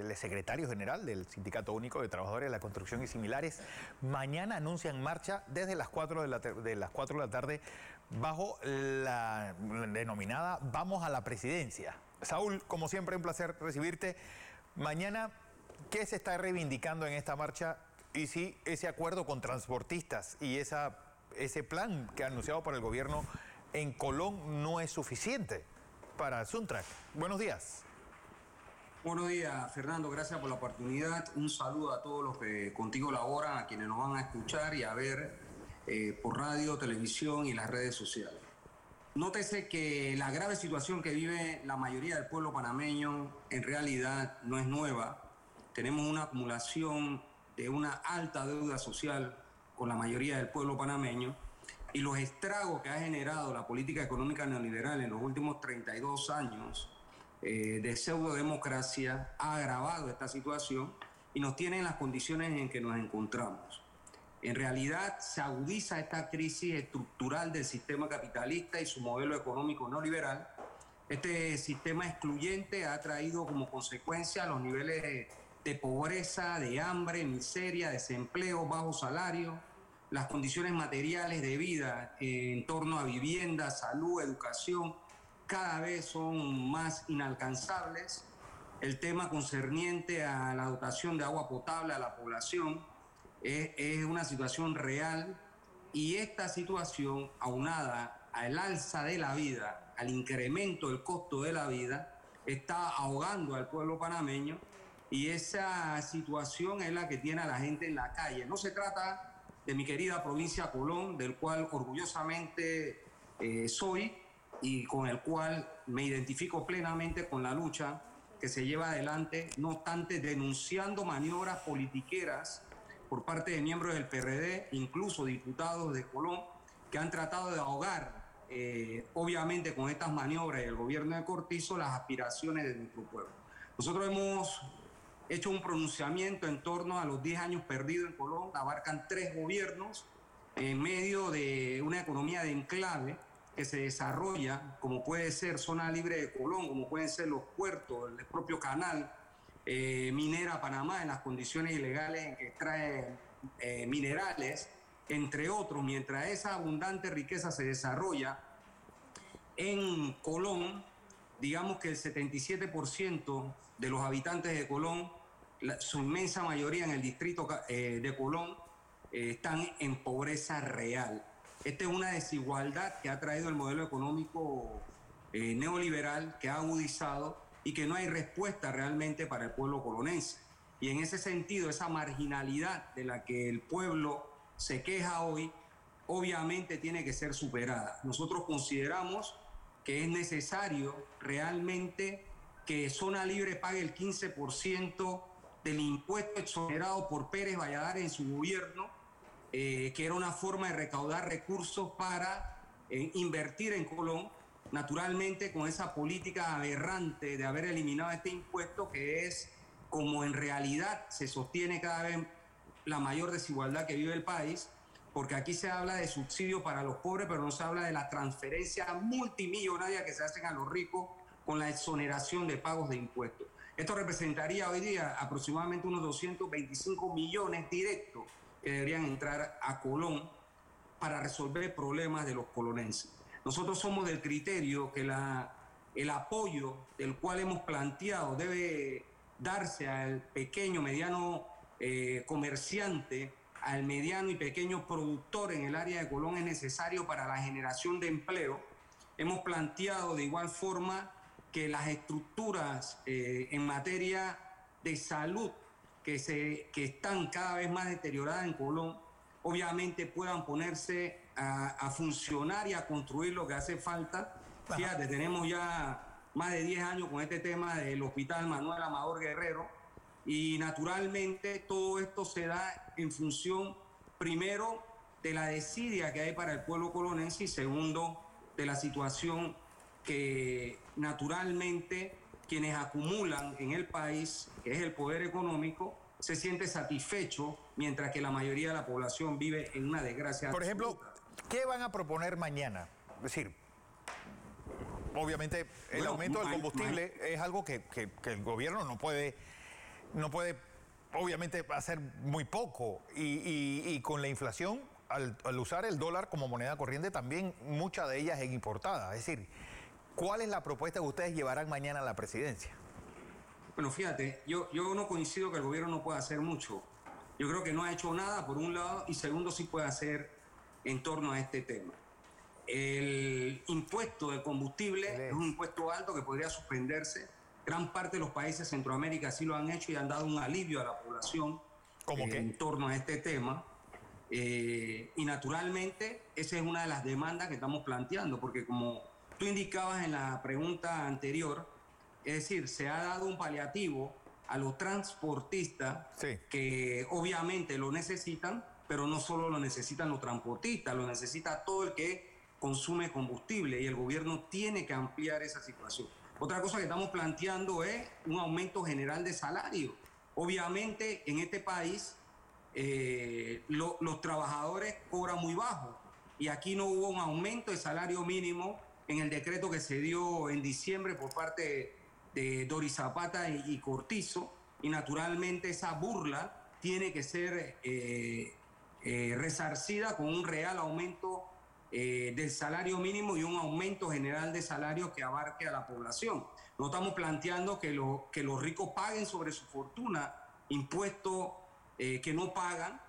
el secretario general del Sindicato Único de Trabajadores de la Construcción y similares, mañana anuncia en marcha desde las 4 de la, las 4 de la tarde bajo la denominada Vamos a la Presidencia. Saúl, como siempre, un placer recibirte. Mañana, ¿qué se está reivindicando en esta marcha? Y si ese acuerdo con transportistas y esa, ese plan que ha anunciado por el gobierno en Colón no es suficiente para Suntrack. Buenos días. Buenos días, Fernando. Gracias por la oportunidad. Un saludo a todos los que contigo laboran, a quienes nos van a escuchar y a ver eh, por radio, televisión y las redes sociales. Nótese que la grave situación que vive la mayoría del pueblo panameño en realidad no es nueva. Tenemos una acumulación de una alta deuda social con la mayoría del pueblo panameño y los estragos que ha generado la política económica neoliberal en los últimos 32 años eh, de pseudo-democracia ha agravado esta situación y nos tiene en las condiciones en que nos encontramos. En realidad se agudiza esta crisis estructural del sistema capitalista y su modelo económico neoliberal. Este sistema excluyente ha traído como consecuencia los niveles de, de pobreza, de hambre, miseria, desempleo, bajo salario, las condiciones materiales de vida en torno a vivienda, salud, educación, cada vez son más inalcanzables. El tema concerniente a la dotación de agua potable a la población es, una situación real y esta situación aunada al alza de la vida, al incremento del costo de la vida, está ahogando al pueblo panameño y esa situación es la que tiene a la gente en la calle. No se trata de mi querida provincia Colón, del cual orgullosamente eh, soy y con el cual me identifico plenamente con la lucha que se lleva adelante, no obstante denunciando maniobras politiqueras por parte de miembros del PRD, incluso diputados de Colón, que han tratado de ahogar, eh, obviamente con estas maniobras del gobierno de Cortizo, las aspiraciones de nuestro pueblo. Nosotros hemos hecho un pronunciamiento en torno a los 10 años perdidos en Colón, abarcan tres gobiernos en medio de una economía de enclave que se desarrolla, como puede ser Zona Libre de Colón, como pueden ser los puertos, el propio canal, eh, Minera Panamá en las condiciones ilegales en que extrae eh, minerales, entre otros, mientras esa abundante riqueza se desarrolla en Colón, digamos que el 77% de los habitantes de Colón, su inmensa mayoría en el distrito eh, de Colón, están en pobreza real. Esta es una desigualdad que ha traído el modelo económico eh, neoliberal, que ha agudizado y que no hay respuesta realmente para el pueblo colonense. Y en ese sentido, esa marginalidad de la que el pueblo se queja hoy, obviamente tiene que ser superada. Nosotros consideramos que es necesario realmente que Zona Libre pague el 15% del impuesto exonerado por Pérez Valladares en su gobierno, eh, que era una forma de recaudar recursos para eh, invertir en Colón, naturalmente con esa política aberrante de haber eliminado este impuesto que es como en realidad se sostiene cada vez la mayor desigualdad que vive el país, porque aquí se habla de subsidios para los pobres, pero no se habla de la transferencia multimillonaria que se hacen a los ricos con la exoneración de pagos de impuestos. Esto representaría hoy día aproximadamente unos 225 millones directos que deberían entrar a Colón para resolver problemas de los colonenses. Nosotros somos del criterio que la, el apoyo del cual hemos planteado debe darse al pequeño, mediano eh, comerciante al mediano y pequeño productor en el área de Colón es necesario para la generación de empleo. Hemos planteado de igual forma que las estructuras eh, en materia de salud que, se, que están cada vez más deterioradas en Colón, obviamente puedan ponerse a, funcionar y a construir lo que hace falta. Fíjate, tenemos ya más de 10 años con este tema del Hospital Manuel Amador Guerrero, y naturalmente todo esto se da en función, primero, de la desidia que hay para el pueblo colonense y segundo, de la situación que naturalmente quienes acumulan en el país, que es el poder económico, se siente satisfecho, mientras que la mayoría de la población vive en una desgracia. Por ejemplo, ¿qué van a proponer mañana? Es decir, obviamente el aumento del combustible es algo que, que el gobierno no puede no puede, obviamente, hacer muy poco. Y, con la inflación, al, al, usar el dólar como moneda corriente, también mucha de ellas es importada. Es decir, ¿cuál es la propuesta que ustedes llevarán mañana a la presidencia? Bueno, fíjate, yo, yo no coincido que el gobierno no pueda hacer mucho. Yo creo que no ha hecho nada, por un lado, y segundo, sí puede hacer en torno a este tema. El impuesto de combustible es un impuesto alto que podría suspenderse. Gran parte de los países de Centroamérica sí lo han hecho y han dado un alivio a la población ¿Cómo eh, en torno a este tema. Eh, y naturalmente esa es una de las demandas que estamos planteando, porque como tú indicabas en la pregunta anterior, es decir, se ha dado un paliativo a los transportistas que obviamente lo necesitan, pero no solo lo necesitan los transportistas, lo necesita todo el que consume combustible y el gobierno tiene que ampliar esa situación. Otra cosa que estamos planteando es un aumento general de salario. Obviamente en este país eh, los trabajadores cobran muy bajo y aquí no hubo un aumento de salario mínimo en el decreto que se dio en diciembre por parte de Doris Zapata y, Cortizo y naturalmente esa burla tiene que ser eh, eh, resarcida con un real aumento eh, del salario mínimo y un aumento general de salario que abarque a la población. No estamos planteando que, lo, que los ricos paguen sobre su fortuna impuestos eh, que no pagan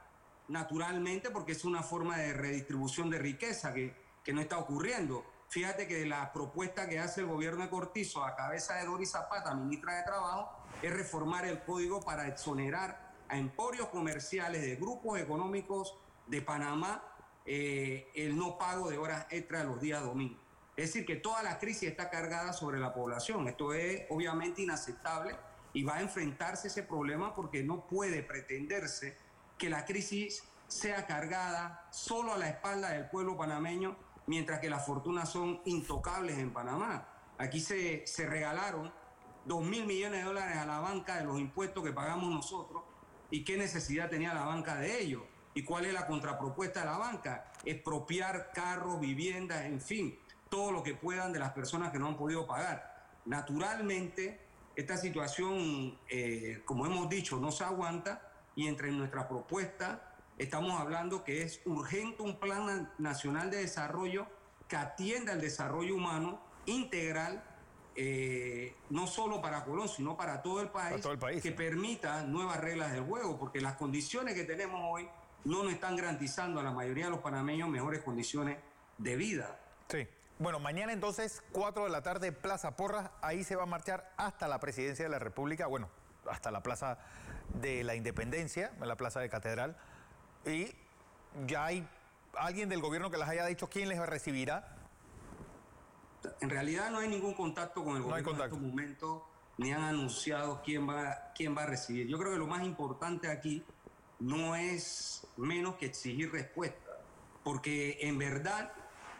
naturalmente porque es una forma de redistribución de riqueza que, que no está ocurriendo. Fíjate que la propuesta que hace el gobierno de Cortizo a cabeza de Doris Zapata, ministra de Trabajo, es reformar el código para exonerar a emporios comerciales de grupos económicos de Panamá eh, el no pago de horas extra los días domingos. Es decir, que toda la crisis está cargada sobre la población. Esto es obviamente inaceptable y va a enfrentarse ese problema porque no puede pretenderse que la crisis sea cargada solo a la espalda del pueblo panameño, mientras que las fortunas son intocables en Panamá. Aquí se, se regalaron 2 mil millones de dólares a la banca de los impuestos que pagamos nosotros y qué necesidad tenía la banca de ello. ¿Y cuál es la contrapropuesta de la banca? Expropiar carros, viviendas, en fin, todo lo que puedan de las personas que no han podido pagar. Naturalmente, esta situación, eh, como hemos dicho, no se aguanta y entre nuestras propuestas estamos hablando que es urgente un plan nacional de desarrollo que atienda el desarrollo humano integral, eh, no solo para Colón, sino para todo el país, todo el país que permita nuevas reglas del juego, porque las condiciones que tenemos hoy no nos están garantizando a la mayoría de los panameños mejores condiciones de vida. Sí. Bueno, mañana entonces, 4 de la tarde, Plaza Porras, ahí se va a marchar hasta la presidencia de la República, bueno, hasta la Plaza de la Independencia, la Plaza de Catedral, y ya hay alguien del gobierno que les haya dicho quién les recibirá. En realidad no hay ningún contacto con el gobierno en estos momentos, ni han anunciado quién va, quién va a recibir. Yo creo que lo más importante aquí no es menos que exigir respuesta, porque en verdad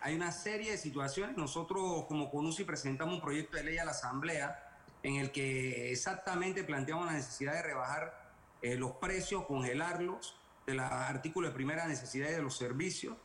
hay una serie de situaciones. Nosotros como CONUSI presentamos un proyecto de ley a la Asamblea en el que exactamente planteamos la necesidad de rebajar eh, los precios, congelarlos, de los artículos de primera necesidad y de los servicios,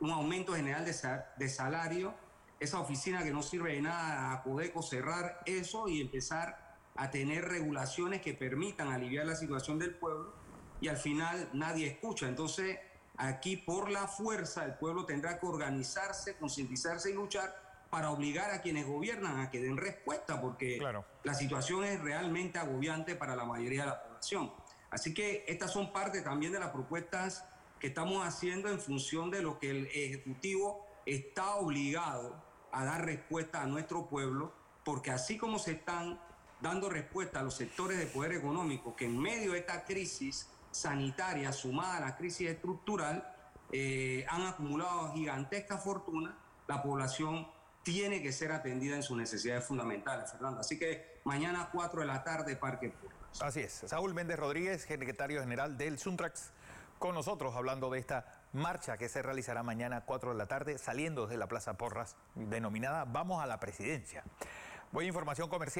un aumento general de, de salario, esa oficina que no sirve de nada a Codeco cerrar eso y empezar a tener regulaciones que permitan aliviar la situación del pueblo y al final nadie escucha. Entonces, aquí por la fuerza el pueblo tendrá que organizarse, concientizarse y luchar para obligar a quienes gobiernan a que den respuesta, porque la situación es realmente agobiante para la mayoría de la población. Así que estas son parte también de las propuestas que estamos haciendo en función de lo que el Ejecutivo está obligado a dar respuesta a nuestro pueblo, porque así como se están dando respuesta a los sectores de poder económico que en medio de esta crisis sanitaria sumada a la crisis estructural eh, han acumulado gigantesca fortuna, la población tiene que ser atendida en sus necesidades fundamentales, Fernando. Así que mañana a 4 de la tarde, Parque Porras. Así es. Saúl Méndez Rodríguez, secretario general del Suntrax, con nosotros hablando de esta marcha que se realizará mañana a 4 de la tarde, saliendo desde la Plaza Porras, denominada Vamos a la Presidencia. Voy a información comercial.